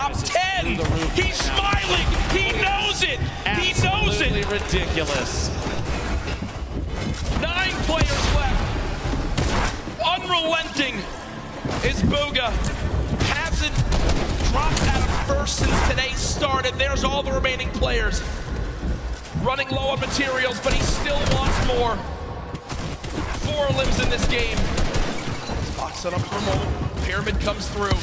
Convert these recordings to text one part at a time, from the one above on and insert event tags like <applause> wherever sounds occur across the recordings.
top 10. He's smiling. He knows it. He knows Absolutely it. ridiculous. Nine players left. Unrelenting is Bugha. Hasn't dropped out of first since today started. There's all the remaining players. Running low on materials, but he still wants more. Four lives in this game. Box it up for a moment. Pyramid comes through.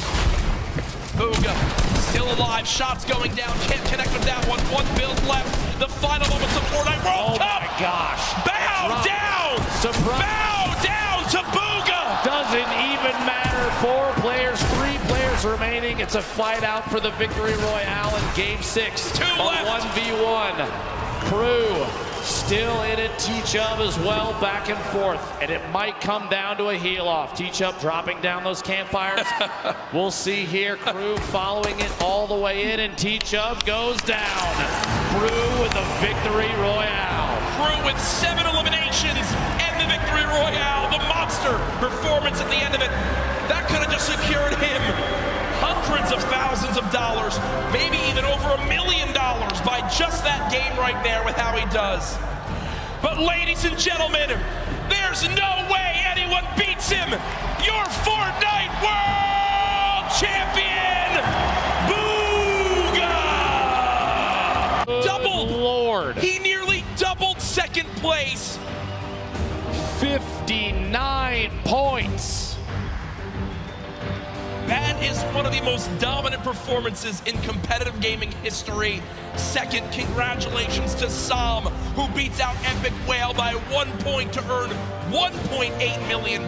Bugha still alive. Shots going down. Can't connect with that one. One build left. The final moments of Fortnite World Oh Cup. my gosh. Bow Drop. down! Surprise. Bow down to Bugha! Doesn't even matter. Four players, three players remaining. It's a fight out for the victory royale in game six. Two left. 1v1. Crue still in it. T-Chubb as well, back and forth. And it might come down to a heel off. T-Chubb dropping down those campfires. <laughs> we'll see here. Crue following it all the way in, and T-Chubb goes down. Crue with the victory royale. Crue with seven eliminations and the victory royale. The monster performance at the end of it. Thousands of dollars, maybe even over a million dollars by just that game right there with how he does. But ladies and gentlemen, there's no way anyone beats him. Your Fortnite World Champion, Bugha! Doubled. Oh, Lord. He nearly doubled second place. 59 points. Is one of the most dominant performances in competitive gaming history. Second, congratulations to Psalm, who beats out Epic Whale by one point to earn $1.8 million.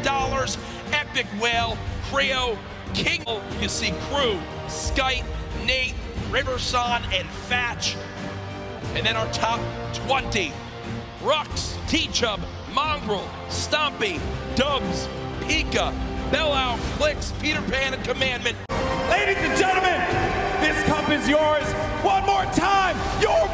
Epic Whale, Kreo, King. You see Crue, Skite, Nate, Riversan, and Fatch. And then our top 20. Rux, T-Chub, Mongraal, Stompy, Dubs, Pika, Bellow, Clix, Peter Pan, and Commandment. Ladies and gentlemen, this cup is yours. One more time, your